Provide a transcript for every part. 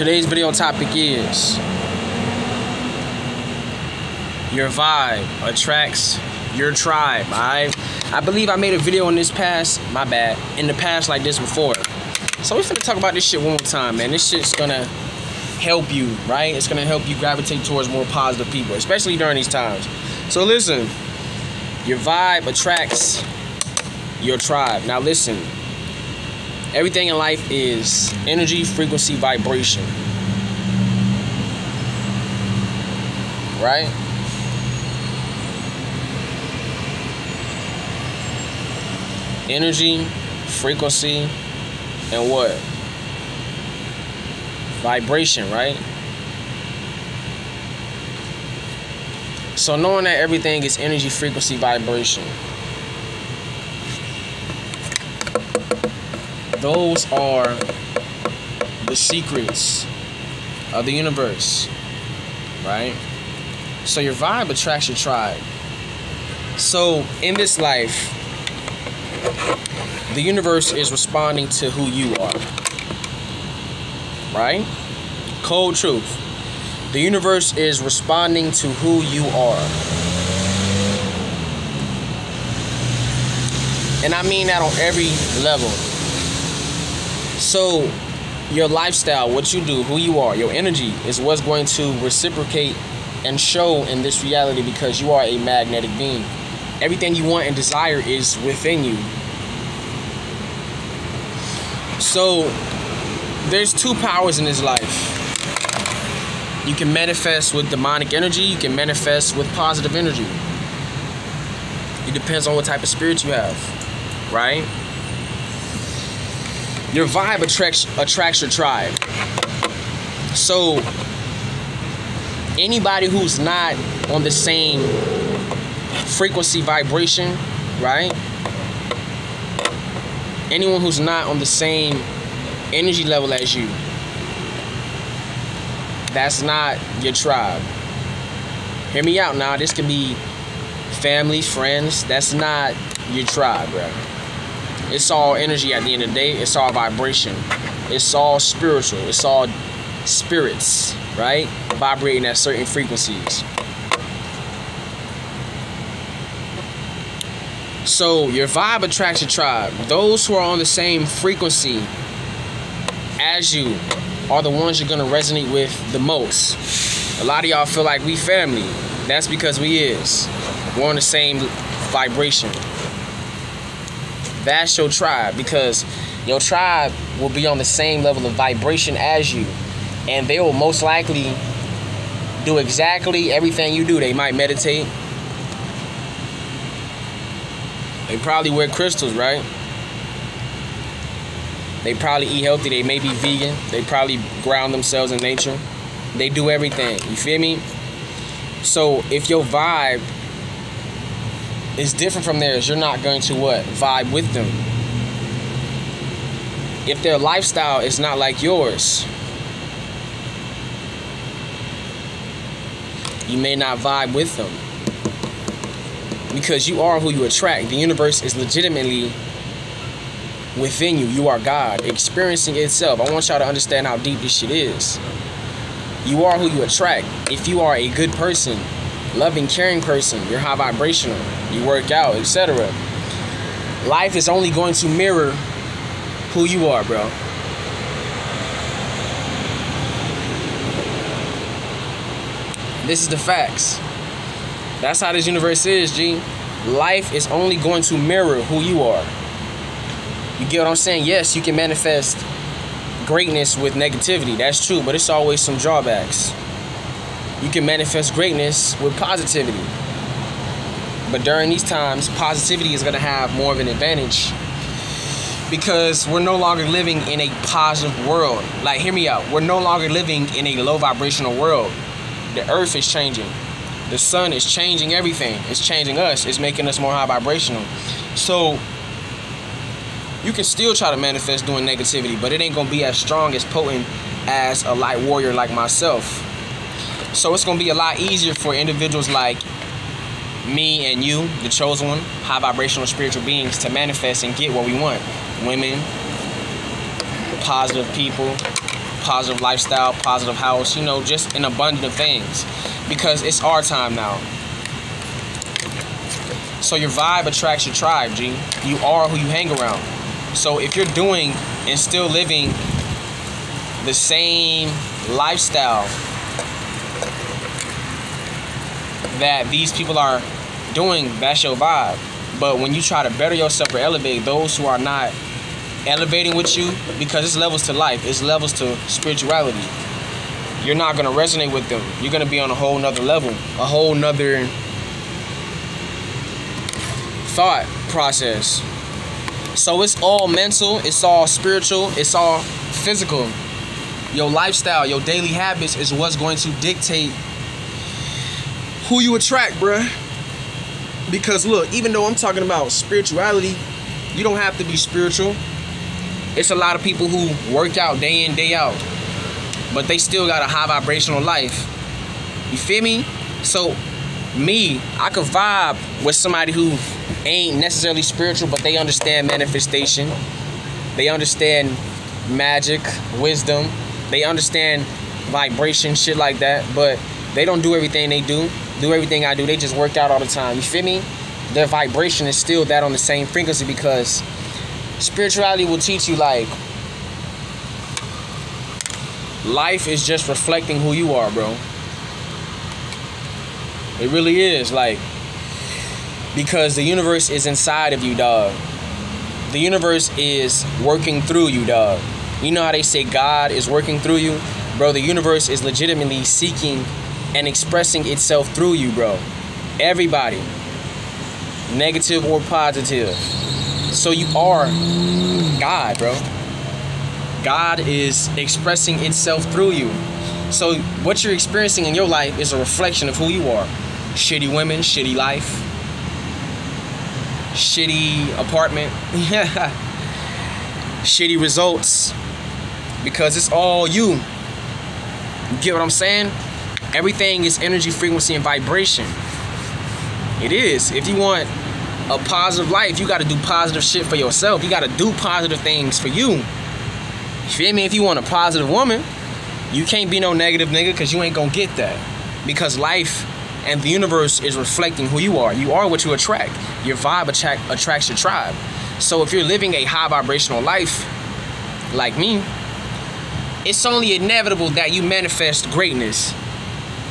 Today's video topic is your vibe attracts your tribe. I I believe I made a video in this past, my bad, in the past like this before. So we're gonna talk about this shit one more time, man. This shit's gonna help you, right? It's gonna help you gravitate towards more positive people, especially during these times. So listen, your vibe attracts your tribe. Now listen, everything in life is energy, frequency, vibration. Right? Energy, frequency, and what? Vibration, right? So knowing that everything is energy, frequency, vibration. Those are the secrets of the universe, right? So your vibe attracts your tribe. So in this life, the universe is responding to who you are. Right? Cold truth. The universe is responding to who you are. And I mean that on every level. So, your lifestyle, what you do, who you are, your energy is what's going to reciprocate and show in this reality because you are a magnetic being. Everything you want and desire is within you. So, there's two powers in this life. You can manifest with demonic energy, you can manifest with positive energy. It depends on what type of spirit you have, right? Your vibe attracts attracts your tribe. So anybody who's not on the same frequency vibration, right? Anyone who's not on the same energy level as you, that's not your tribe. Hear me out now. This could be family, friends. That's not your tribe, bro. It's all energy at the end of the day. It's all vibration. It's all spiritual. It's all spirits, right? Vibrating at certain frequencies. So your vibe attracts your tribe. Those who are on the same frequency as you are the ones you're gonna resonate with the most. A lot of y'all feel like we family. That's because we is. We're on the same vibration. That's your tribe because your tribe will be on the same level of vibration as you. And they will most likely do exactly everything you do. They might meditate. They probably wear crystals, right? They probably eat healthy. They may be vegan. They probably ground themselves in nature. They do everything. You feel me? So if your vibe is different from theirs, you're not going to what? Vibe with them. If their lifestyle is not like yours, you may not vibe with them. Because you are who you attract. The universe is legitimately within you. You are God, experiencing itself. I want y'all to understand how deep this shit is. You are who you attract. If you are a good person, loving, caring person, you're high vibrational, you work out, etc. Life is only going to mirror who you are, bro. This is the facts. That's how this universe is, G. Life is only going to mirror who you are. You get what I'm saying? Yes, you can manifest greatness with negativity. That's true, but it's always some drawbacks. You can manifest greatness with positivity. But during these times, positivity is going to have more of an advantage because we're no longer living in a positive world. Like, hear me out. We're no longer living in a low vibrational world. The earth is changing. The sun is changing everything. It's changing us. It's making us more high vibrational. So, you can still try to manifest doing negativity, but it ain't gonna be as strong as potent as a light warrior like myself. So it's gonna be a lot easier for individuals like me and you, the chosen one, high vibrational spiritual beings, to manifest and get what we want. Women, positive people, positive lifestyle, positive house, you know, just an abundance of things. Because it's our time now. So your vibe attracts your tribe, G. You are who you hang around. So if you're doing and still living the same lifestyle that these people are doing, that's your vibe. But when you try to better yourself or elevate those who are not elevating with you, because it's levels to life, it's levels to spirituality. You're not gonna resonate with them. You're gonna be on a whole nother level, a whole nother thought process. So it's all mental, it's all spiritual, it's all physical. Your lifestyle, your daily habits is what's going to dictate who you attract, bruh. Because look, even though I'm talking about spirituality, you don't have to be spiritual. It's a lot of people who work out day in, day out, but they still got a high vibrational life. You feel me? So, me, I could vibe with somebody who ain't necessarily spiritual, but they understand manifestation. They understand magic, wisdom. They understand vibration, shit like that. But they don't do everything they do, do everything I do. They just work out all the time. You feel me? Their vibration is still that on the same frequency because spirituality will teach you like life is just reflecting who you are, bro. It really is. Like, because the universe is inside of you, dog. The universe is working through you, dog. You know how they say God is working through you? Bro, the universe is legitimately seeking and expressing itself through you, bro. Everybody. Negative or positive. So you are God, bro. God is expressing itself through you. So what you're experiencing in your life is a reflection of who you are. Shitty women, shitty life, shitty apartment, shitty results, because it's all you. You get what I'm saying? Everything is energy, frequency, and vibration. It is. If you want a positive life, you got to do positive shit for yourself. You got to do positive things for you. You feel me? If you want a positive woman, you can't be no negative nigga because you ain't gonna get that. Because life and the universe is reflecting who you are. You are what you attract. Your vibe attract, attracts your tribe. So if you're living a high vibrational life, like me, it's only inevitable that you manifest greatness.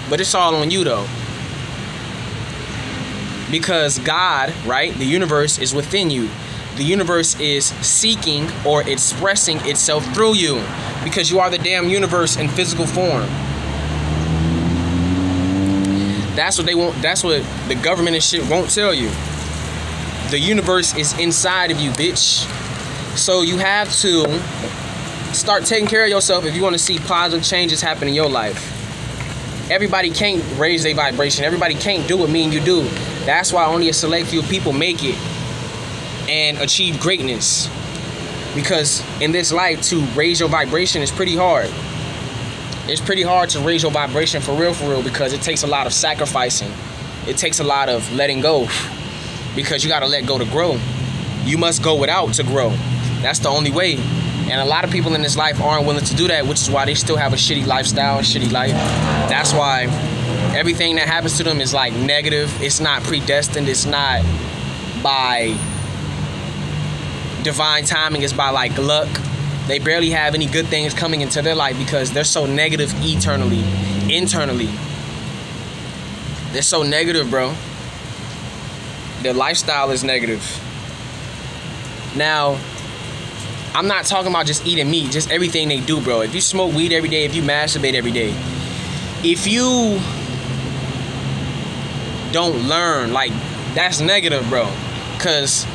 But it's all on you though. Because God, right, the universe is within you. The universe is seeking or expressing itself through you. Because you are the damn universe in physical form. That's what they won't That's what the government and shit won't tell you. The universe is inside of you, bitch. So you have to start taking care of yourself if you want to see positive changes happen in your life. Everybody can't raise their vibration. Everybody can't do what me and you do. That's why only a select few people make it and achieve greatness. Because in this life, to raise your vibration is pretty hard. It's pretty hard to raise your vibration for real, for real, because it takes a lot of sacrificing. It takes a lot of letting go. Because you gotta let go to grow. You must go without to grow. That's the only way. And a lot of people in this life aren't willing to do that, which is why they still have a shitty lifestyle shitty life. That's why everything that happens to them is like negative. It's not predestined. It's not by divine timing. It's by like luck. They barely have any good things coming into their life because they're so negative eternally, internally. They're so negative, bro. Their lifestyle is negative. Now, I'm not talking about just eating meat, just everything they do, bro. If you smoke weed every day, if you masturbate every day, if you don't learn, like, that's negative, bro. Because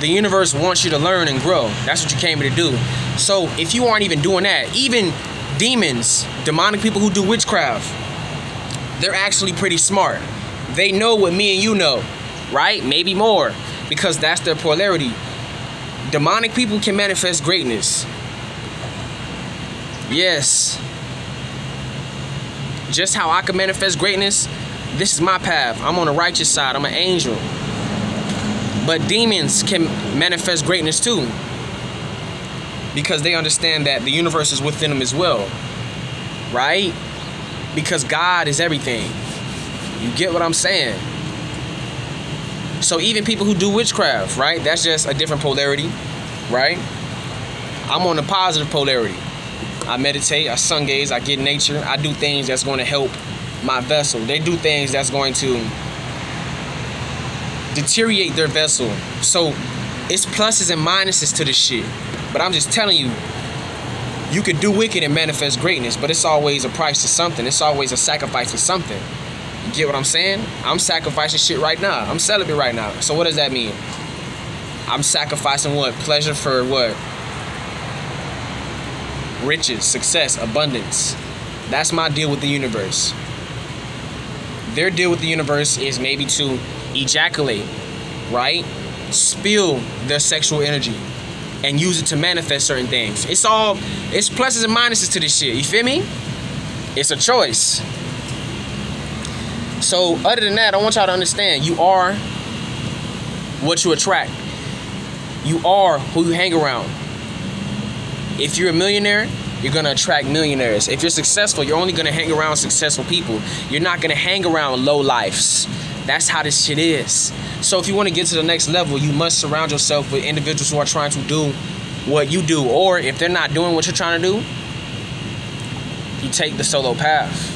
the universe wants you to learn and grow. That's what you came here to do. So if you aren't even doing that, even demons, demonic people who do witchcraft, they're actually pretty smart. They know what me and you know, right? Maybe more, because that's their polarity. Demonic people can manifest greatness. Yes. Just how I can manifest greatness, this is my path. I'm on the righteous side. I'm an angel. But demons can manifest greatness too. because they understand that the universe is within them as well. Right? Because God is everything. You get what I'm saying? So even people who do witchcraft, right? That's just a different polarity, right? I'm on the positive polarity. I meditate, I sun gaze, I get nature, I do things that's going to help my vessel. They do things that's going to deteriorate their vessel. So it's pluses and minuses to this shit. But I'm just telling you, you could do wicked and manifest greatness, but it's always a price to something. It's always a sacrifice to something. Get what I'm saying? I'm sacrificing shit right now. I'm celibate right now. So what does that mean? I'm sacrificing what? Pleasure for what? Riches, success, abundance. That's my deal with the universe. Their deal with the universe is maybe to ejaculate, right? Spill their sexual energy and use it to manifest certain things. It's all, it's pluses and minuses to this shit. You feel me? It's a choice. So, other than that, I want y'all to understand you are what you attract. You are who you hang around. If you're a millionaire, you're gonna attract millionaires. If you're successful, you're only gonna hang around successful people. You're not gonna hang around low lifes. That's how this shit is. So if you want to get to the next level, you must surround yourself with individuals who are trying to do what you do. Or if they're not doing what you're trying to do, you take the solo path.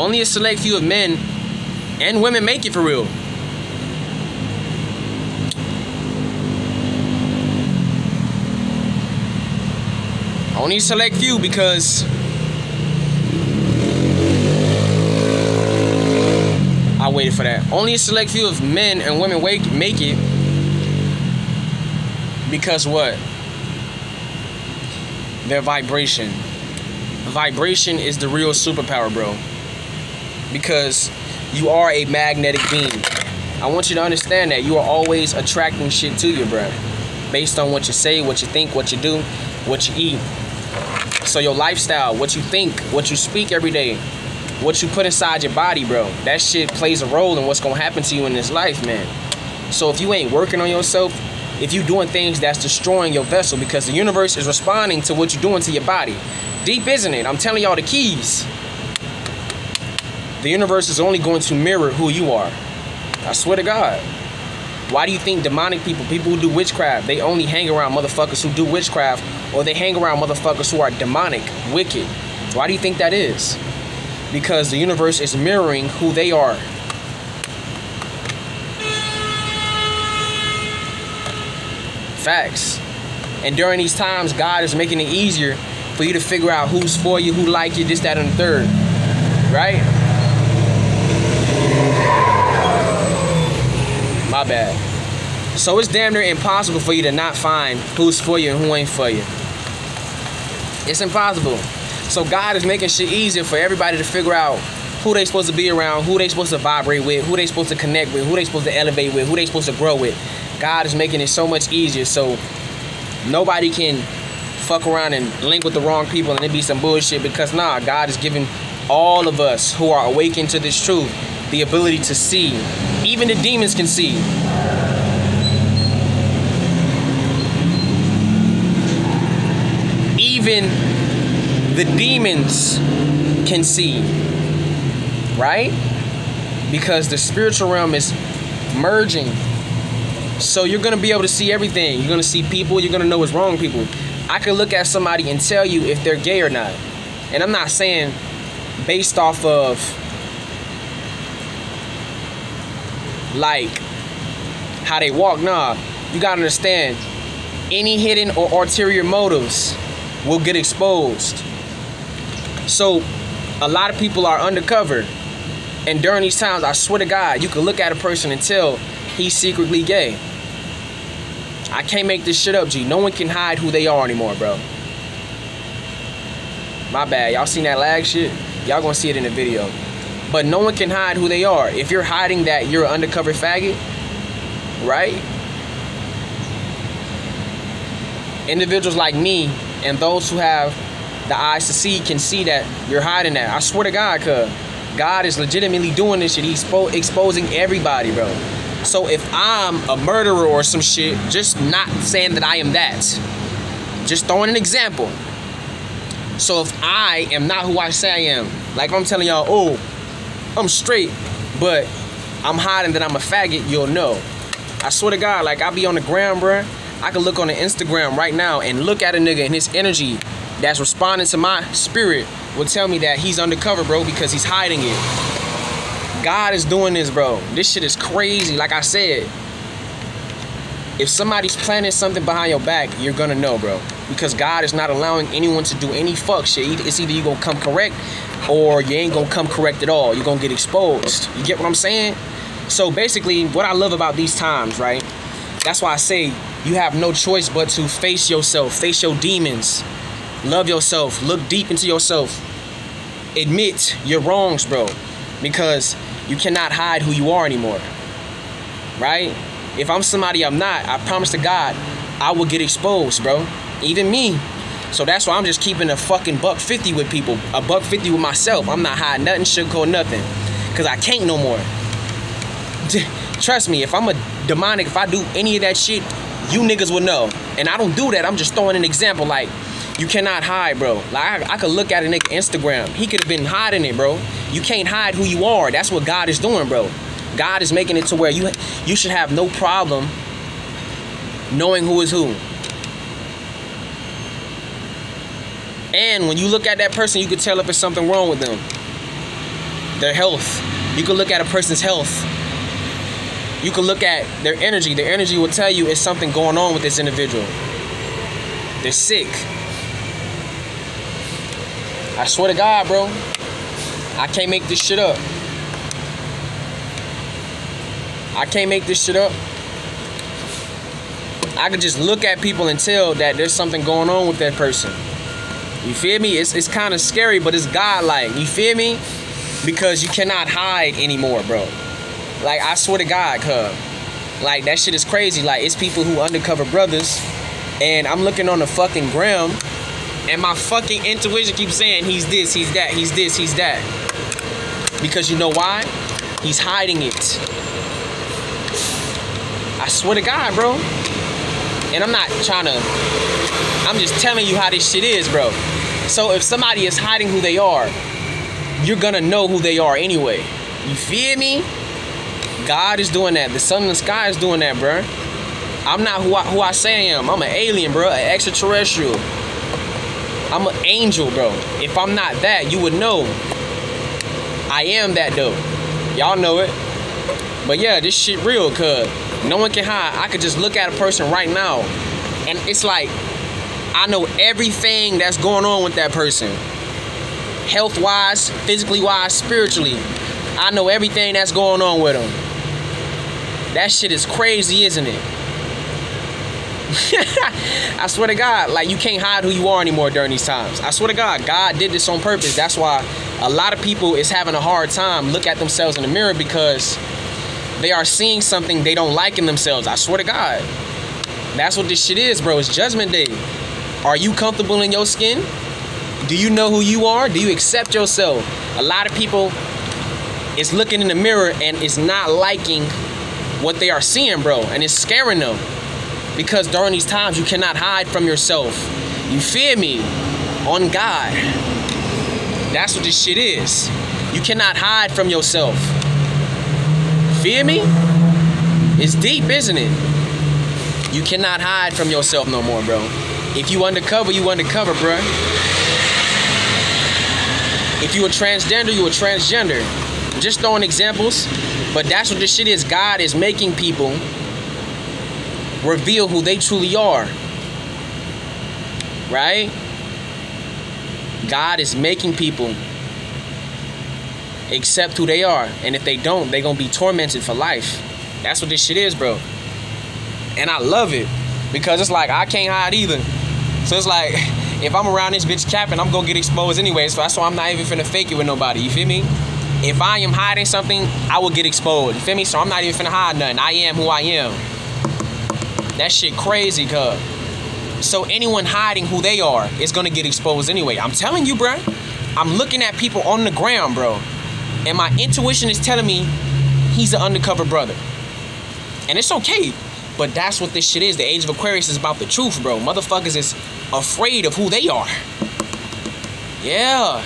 Only a select few of men and women make it for real. Only a select few because I waited for that. Only a select few of men and women wake, make it because what? Their vibration. Vibration is the real superpower, bro. Because you are a magnetic being. I want you to understand that you are always attracting shit to you, bro. Based on what you say, what you think, what you do, what you eat. So your lifestyle, what you think, what you speak every day, what you put inside your body, bro. That shit plays a role in what's gonna happen to you in this life, man. So if you ain't working on yourself, if you doing things that's destroying your vessel, because the universe is responding to what you're doing to your body. Deep, isn't it? I'm telling y'all the keys. The universe is only going to mirror who you are. I swear to God. Why do you think demonic people, people who do witchcraft, they only hang around motherfuckers who do witchcraft or they hang around motherfuckers who are demonic, wicked? Why do you think that is? Because the universe is mirroring who they are. Facts. And during these times, God is making it easier for you to figure out who's for you, who like you, this, that, and the third. Right? My bad. So it's damn near impossible for you to not find who's for you and who ain't for you. It's impossible. So God is making shit easier for everybody to figure out who they supposed to be around, who they supposed to vibrate with, who they supposed to connect with, who they supposed to elevate with, who they supposed to grow with. God is making it so much easier so nobody can fuck around and link with the wrong people and it be some bullshit because nah, God is giving all of us who are awakened to this truth the ability to see. Even the demons can see. Even the demons can see. Right? Because the spiritual realm is merging. So you're going to be able to see everything. You're going to see people. You're going to know what's wrong people. I can look at somebody and tell you if they're gay or not. And I'm not saying based off of like how they walk. Nah, you gotta understand any hidden or ulterior motives will get exposed. So a lot of people are undercover. And during these times, I swear to God, you can look at a person and tell he's secretly gay. I can't make this shit up, G. No one can hide who they are anymore, bro. My bad. Y'all seen that lag shit? Y'all gonna see it in the video. But no one can hide who they are. If you're hiding that you're an undercover faggot, right? Individuals like me and those who have the eyes to see can see that you're hiding that. I swear to God, cuz God is legitimately doing this shit. He's exposing everybody, bro. So if I'm a murderer or some shit, just not saying that I am that. just throwing an example. So if I am not who I say I am, like I'm telling y'all, oh, I'm straight, but I'm hiding that I'm a faggot, you'll know. I swear to God, like I'll be on the ground, bruh. I can look on the Instagram right now and look at a nigga and his energy that's responding to my spirit will tell me that he's undercover, bro, because he's hiding it. God is doing this, bro. This shit is crazy. Like I said, if somebody's planning something behind your back, you're gonna know, bro. Because God is not allowing anyone to do any fuck shit. It's either you gonna come correct or you ain't gonna come correct at all. You're gonna get exposed. You get what I'm saying? So basically, what I love about these times, right? That's why I say you have no choice but to face yourself, face your demons, love yourself, look deep into yourself, admit your wrongs, bro. Because you cannot hide who you are anymore. Right? If I'm somebody I'm not, I promise to God, I will get exposed, bro. Even me. So that's why I'm just keeping a fucking buck 50 with people. A buck 50 with myself. I'm not hiding nothing, sugarcoat nothing. Cause I can't no more. Trust me, if I'm a demonic, if I do any of that shit, you niggas will know. And I don't do that. I'm just throwing an example. Like, you cannot hide, bro. Like, I, I could look at a nigga Instagram. He could have been hiding it, bro. You can't hide who you are. That's what God is doing, bro. God is making it to where you you should have no problem knowing who is who. And when you look at that person, you can tell if there's something wrong with them. Their health. You can look at a person's health. You can look at their energy. Their energy will tell you it's something going on with this individual. They're sick. I swear to God, bro. I can't make this shit up. I can't make this shit up. I could just look at people and tell that there's something going on with that person. You feel me? It's, it's kind of scary, but it's godlike. You feel me? Because you cannot hide anymore, bro. Like, I swear to God, cuz. Like, that shit is crazy. Like, it's people who undercover brothers. And I'm looking on the fucking ground. And my fucking intuition keeps saying, he's this, he's that, he's this, he's that. Because you know why? He's hiding it. I swear to God, bro. And I'm not trying to, I'm just telling you how this shit is, bro. So if somebody is hiding who they are, you're gonna know who they are anyway. You feel me? God is doing that. The sun in the sky is doing that, bro. I'm not who I, who I say I am. I'm an alien, bro. An extraterrestrial. I'm an angel, bro. If I'm not that, you would know. I am that, though. Y'all know it. But yeah, this shit real, cuz. No one can hide. I could just look at a person right now, and it's like I know everything that's going on with that person. Health wise, physically wise, spiritually. I know everything that's going on with them. That shit is crazy, isn't it? I swear to God, like you can't hide who you are anymore during these times. I swear to God, God did this on purpose. That's why a lot of people is having a hard time look at themselves in the mirror because they are seeing something they don't like in themselves. I swear to God. That's what this shit is, bro. It's judgment day. Are you comfortable in your skin? Do you know who you are? Do you accept yourself? A lot of people is looking in the mirror and is not liking what they are seeing, bro. And it's scaring them. Because during these times, you cannot hide from yourself. You fear me on God. That's what this shit is. You cannot hide from yourself. Feel me? It's deep, isn't it? You cannot hide from yourself no more, bro. If you undercover, you undercover, bro. If you a transgender, you a transgender. Just throwing examples, but that's what this shit is. God is making people reveal who they truly are. Right? God is making people accept who they are. And if they don't, they're going to be tormented for life. That's what this shit is, bro. And I love it because it's like I can't hide either. So it's like if I'm around this bitch capping, I'm to get exposed anyways. So that's why I'm not even finna fake it with nobody. You feel me? If I am hiding something, I will get exposed. You feel me? So I'm not even finna hide nothing. I am who I am. That shit crazy, cuz. So anyone hiding who they are is gonna get exposed anyway. I'm telling you, bro. I'm looking at people on the ground, bro. And my intuition is telling me he's an undercover brother. And it's okay. But that's what this shit is. The age of Aquarius is about the truth, bro. Motherfuckers is afraid of who they are. Yeah.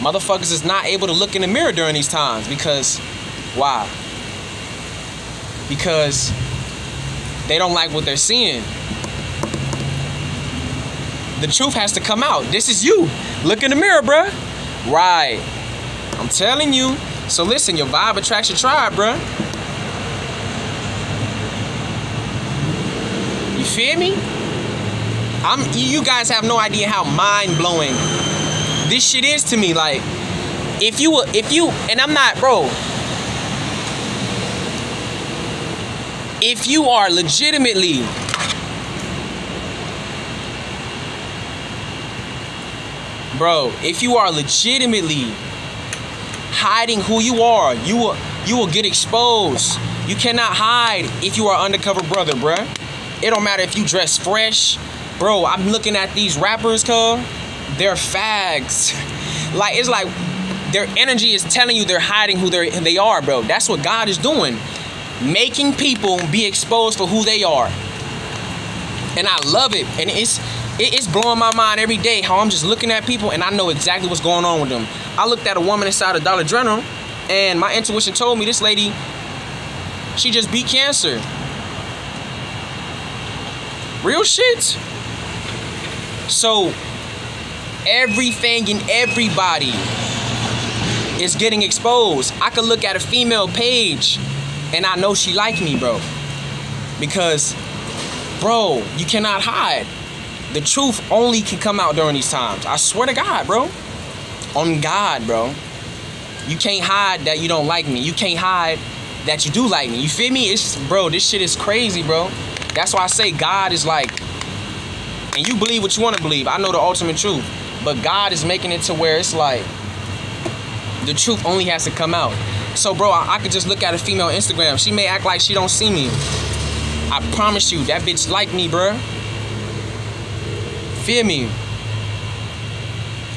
Motherfuckers is not able to look in the mirror during these times because why? Because they don't like what they're seeing. The truth has to come out. This is you. Look in the mirror, bruh. Right. I'm telling you. So listen, your vibe attracts your tribe, bruh. You feel me? I'm you guys have no idea how mind-blowing this shit is to me. Like, if you if you and I'm not, bro. If you are legitimately Bro, if you are legitimately hiding who you are, you will you will get exposed. You cannot hide if you are undercover brother, bruh. It don't matter if you dress fresh. Bro, I'm looking at these rappers, cuz they're fags. like it's like their energy is telling you they're hiding who they they are, bro. That's what God is doing. Making people be exposed for who they are. And I love it. And it's it's blowing my mind every day how I'm just looking at people and I know exactly what's going on with them. I looked at a woman inside of Dollar General and my intuition told me this lady, she just beat cancer. Real shit. So everything and everybody is getting exposed. I could look at a female page and I know she like me, bro. Because, bro, you cannot hide. The truth only can come out during these times. I swear to God, bro. On God, bro. You can't hide that you don't like me. You can't hide that you do like me. You feel me? It's bro, this shit is crazy, bro. That's why I say God is like, and you believe what you want to believe. I know the ultimate truth. But God is making it to where it's like the truth only has to come out. So bro, I, I could just look at a female Instagram. She may act like she don't see me. I promise you, that bitch like me, bro. Feel me?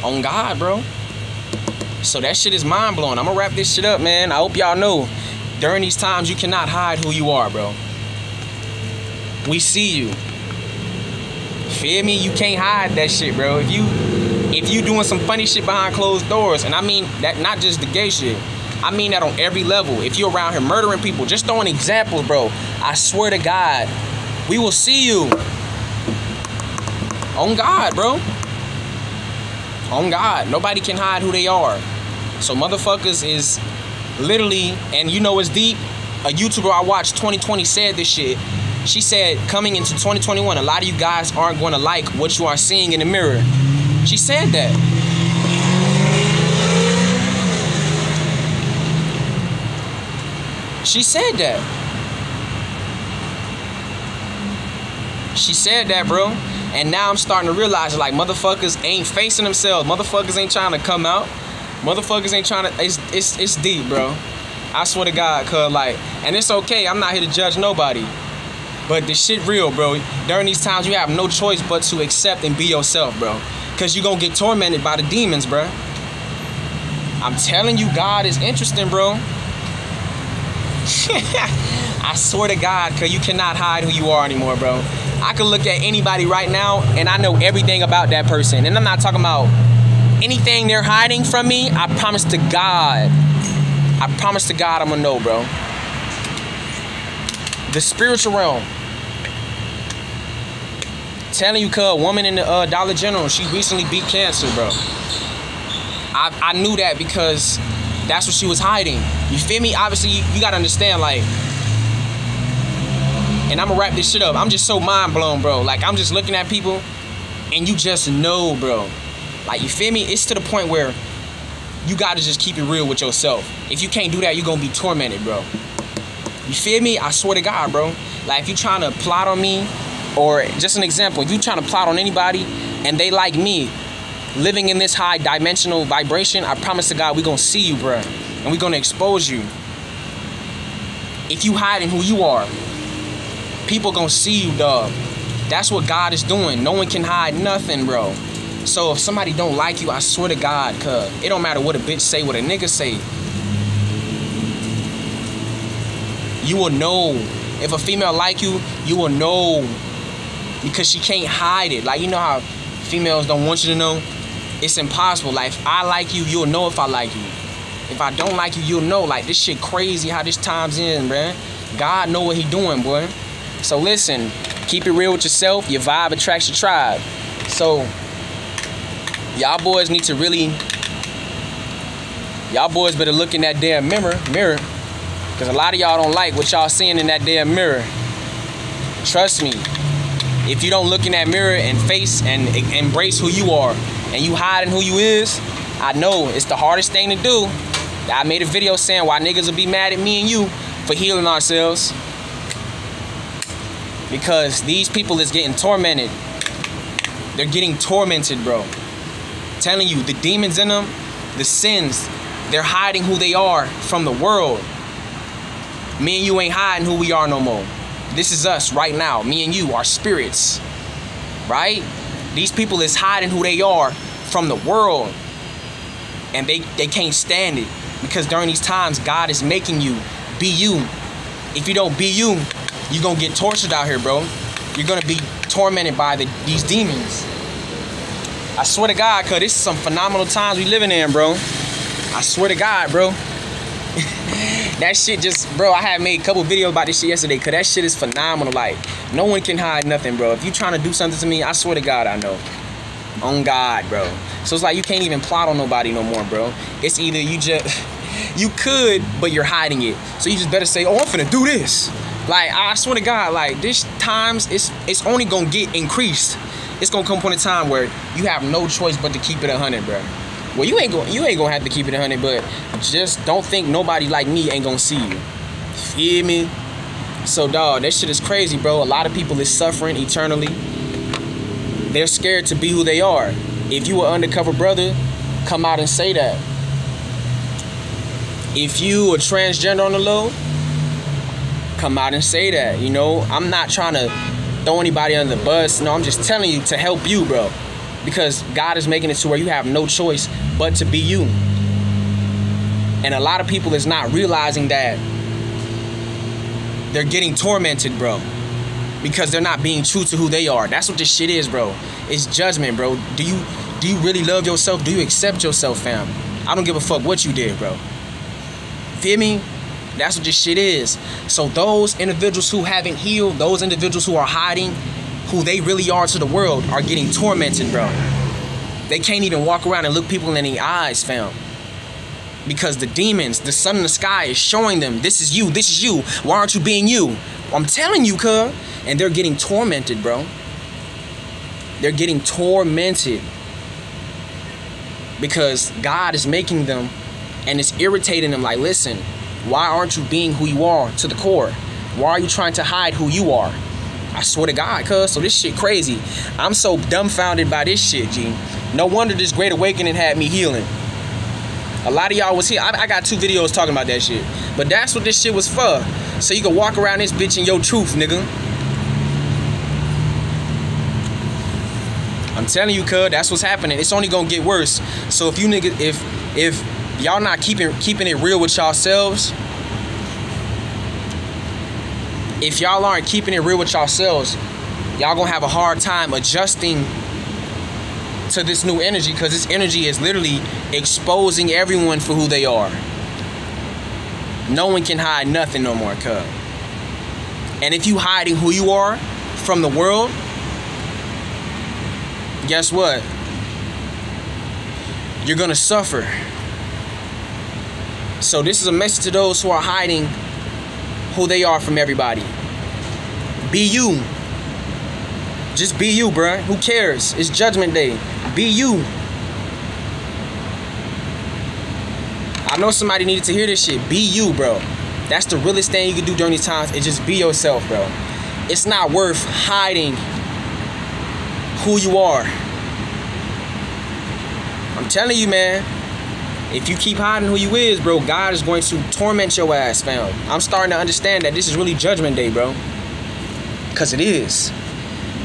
On God, bro. So that shit is mind blowing. I'm gonna wrap this shit up, man. I hope y'all know during these times you cannot hide who you are, bro. We see you. Feel me? You can't hide that shit, bro. If you if you doing some funny shit behind closed doors, and I mean that not just the gay shit. I mean that on every level. If you're around here murdering people, just throwing examples, bro. I swear to God, we will see you. On God, bro. On God. Nobody can hide who they are. So motherfuckers is literally, and you know it's deep. A YouTuber I watched 2020 said this shit. She said coming into 2021, a lot of you guys aren't going to like what you are seeing in the mirror. She said that. She said that. She said that, bro. And now I'm starting to realize like motherfuckers ain't facing themselves. Motherfuckers ain't trying to come out. Motherfuckers ain't trying to it's it's it's deep, bro. I swear to God, cuz like, and it's okay. I'm not here to judge nobody. But the shit real, bro. During these times, you have no choice but to accept and be yourself, bro. Because you're going to get tormented by the demons, bro. I'm telling you, God is interesting, bro. I swear to God, because you cannot hide who you are anymore, bro. I can look at anybody right now and I know everything about that person. And I'm not talking about anything they're hiding from me. I promise to God. I promise to God I'm gonna know, bro. The spiritual realm. Telling you, cuz, a woman in the uh, Dollar General, she recently beat cancer, bro. I, I knew that because that's what she was hiding. You feel me? Obviously, you, you gotta understand, like, and I'm gonna wrap this shit up. I'm just so mind blown, bro. Like I'm just looking at people, and you just know, bro. Like you feel me? It's to the point where you gotta just keep it real with yourself. If you can't do that, you're gonna be tormented, bro. You feel me? I swear to God, bro. Like if you trying to plot on me, or just an example, if you trying to plot on anybody and they like me, living in this high dimensional vibration, I promise to God, we gonna see you, bro. And we gonna expose you. If you hiding who you are, people gonna see you, dog. That's what God is doing. No one can hide nothing, bro. So if somebody don't like you, I swear to God, cuz it don't matter what a bitch say, what a nigga say. You will know if a female like you, you will know because she can't hide it. Like you know how females don't want you to know. It's impossible. Like if I like you, you'll know if I like you. If I don't like you, you'll know. Like this shit crazy how this time's in, man. God know what he doing, boy. So listen, keep it real with yourself. Your vibe attracts your tribe. So y'all boys need to really y'all boys better look in that damn mirror mirror because a lot of y'all don't like what y'all seeing in that damn mirror trust me if you don't look in that mirror and face and embrace who you are and you hiding who you is i know it's the hardest thing to do i made a video saying why niggas will be mad at me and you for healing ourselves because these people is getting tormented they're getting tormented bro telling you the demons in them the sins they're hiding who they are from the world. Me and you ain't hiding who we are no more. This is us right now. Me and you, our spirits. Right? These people is hiding who they are from the world. And they, they can't stand it. Because during these times, God is making you be you. If you don't be you, you're gonna get tortured out here, bro. You're gonna be tormented by the, these demons. I swear to God, cuz this is some phenomenal times we living in, bro. I swear to God, bro. that shit just, bro, I had made a couple videos about this shit yesterday because that shit is phenomenal. Like, no one can hide nothing, bro. If you trying to do something to me, I swear to God, I know. On God, bro. So it's like you can't even plot on nobody no more, bro. It's either you just, you could, but you're hiding it. So you just better say, oh, I'm finna do this. Like, I swear to God, like, this times, it's, it's only gonna get increased. It's gonna come point a time where you have no choice but to keep it a 100, bro. Well, you ain't gonna you ain't gonna have to keep it a 100, but just don't think nobody like me ain't gonna see you. Feel me? So, dog, that shit is crazy, bro. A lot of people is suffering eternally. They're scared to be who they are. If you an undercover brother, come out and say that. If you a transgender on the low, come out and say that. You know, I'm not trying to throw anybody under the bus. No, I'm just telling you to help you, bro because God is making it to where you have no choice but to be you. And a lot of people is not realizing that they're getting tormented, bro. Because they're not being true to who they are. That's what this shit is, bro. It's judgment, bro. Do you do you really love yourself? Do you accept yourself, fam? I don't give a fuck what you did, bro. Feel me? That's what this shit is. So those individuals who haven't healed, those individuals who are hiding, who they really are to the world are getting tormented, bro. They can't even walk around and look people in the eyes, fam. Because the demons, the sun in the sky is showing them, this is you, this is you. Why aren't you being you? I'm telling you, cuz. And they're getting tormented, bro. They're getting tormented. Because God is making them and it's irritating them like, listen, why aren't you being who you are to the core? Why are you trying to hide who you are? I swear to God, cuz. So this shit crazy. I'm so dumbfounded by this shit, G. No wonder this Great Awakening had me healing. A lot of y'all was here. I, I, got two videos talking about that shit. But that's what this shit was for. So you can walk around this bitch in your truth, nigga. I'm telling you, cuz, that's what's happening. It's only gonna get worse. So if you nigga, if if y'all not keeping keeping it real with yourselves, if y'all aren't keeping it real with yourselves, y'all gonna have a hard time adjusting to this new energy because this energy is literally exposing everyone for who they are. No one can hide nothing no more, cuz. And if you hiding who you are from the world, guess what? You're gonna suffer. So this is a message to those who are hiding who they are from everybody. Be you. Just be you, bruh. Who cares? It's Judgment Day. Be you. I know somebody needed to hear this shit. Be you, bro. That's the realest thing you can do during these times is just be yourself, bro. It's not worth hiding who you are. I'm telling you, man. If you keep hiding who you is, bro, God is going to torment your ass, fam. I'm starting to understand that this is really Judgment Day, bro. Because it is.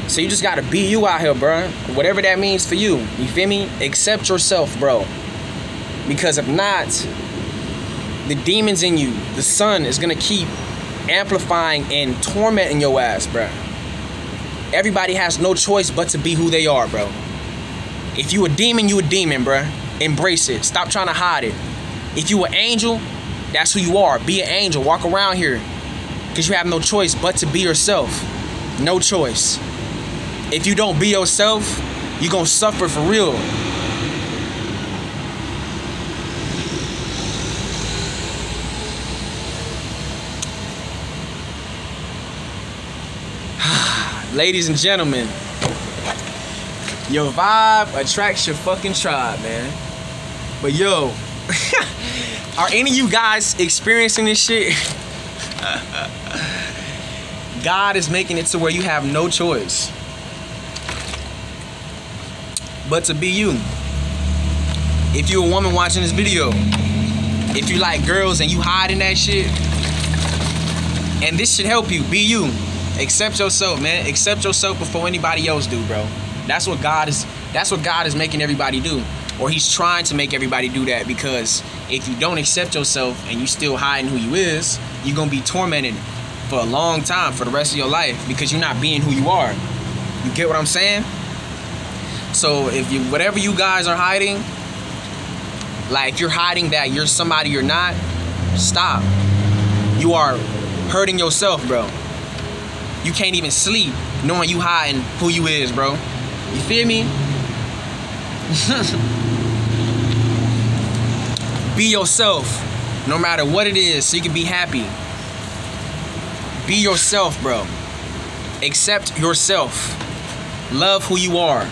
So you just gotta be you out here, bro. Whatever that means for you. You feel me? Accept yourself, bro. Because if not, the demons in you, the sun is gonna keep amplifying and tormenting your ass, bro. Everybody has no choice but to be who they are, bro. If you a demon, you a demon, bro. Embrace it. Stop trying to hide it. If you an angel, that's who you are. Be an angel. Walk around here. Because you have no choice but to be yourself. No choice. If you don't be yourself, you're going to suffer for real. Ladies and gentlemen, your vibe attracts your fucking tribe, man. But yo, are any of you guys experiencing this shit? God is making it to where you have no choice but to be you. If you're a woman watching this video, if you like girls and you hiding that shit, and this should help you, be you. Accept yourself, man. Accept yourself before anybody else do, bro. That's what God is that's what God is making everybody do. Or he's trying to make everybody do that because if you don't accept yourself and you still hiding who you is, you're gonna be tormented for a long time for the rest of your life because you're not being who you are. You get what I'm saying? So if you whatever you guys are hiding, like if you're hiding that you're somebody you're not, stop. You are hurting yourself, bro. You can't even sleep knowing you hiding who you is, bro. You feel me? be yourself, no matter what it is, so you can be happy. Be yourself, bro. Accept yourself. Love who you are.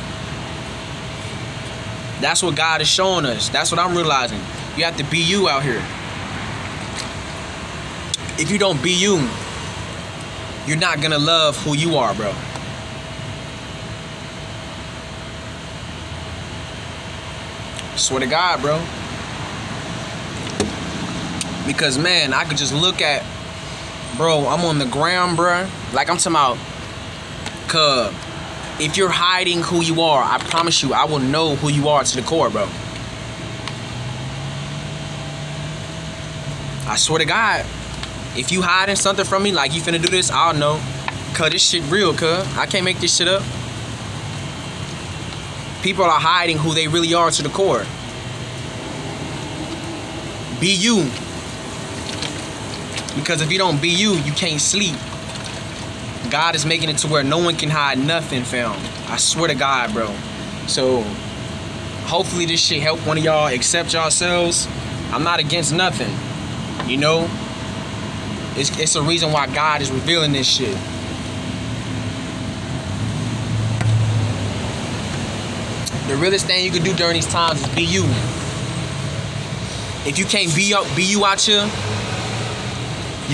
That's what God is showing us. That's what I'm realizing. You have to be you out here. If you don't be you, you're not gonna love who you are, bro. Swear to God, bro. Because man, I could just look at, bro. I'm on the ground, bro. Like I'm talking about, cub. If you're hiding who you are, I promise you, I will know who you are to the core, bro. I swear to God, if you hiding something from me, like you finna do this, I'll know. Cause this shit real, cuz. I can't make this shit up. People are hiding who they really are to the core. Be you. Because if you don't be you, you can't sleep. God is making it to where no one can hide nothing, fam. I swear to God, bro. So, hopefully this shit help one of y'all accept yourselves. I'm not against nothing. You know, it's, it's a reason why God is revealing this shit. The realest thing you can do during these times is be you. If you can't be be you out here,